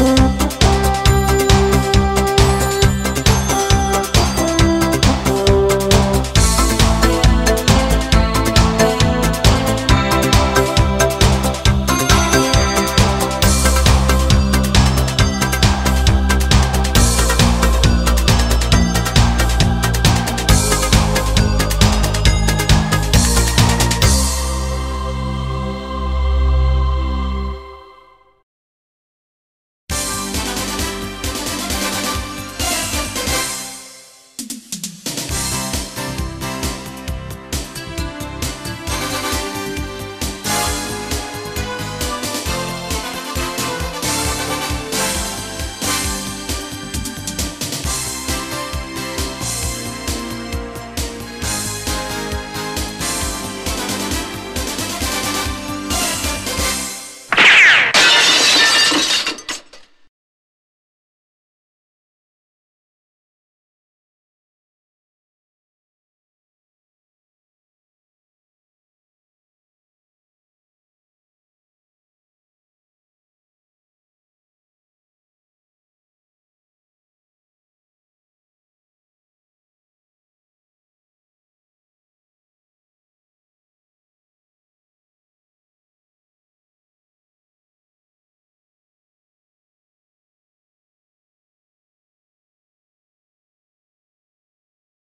Oh.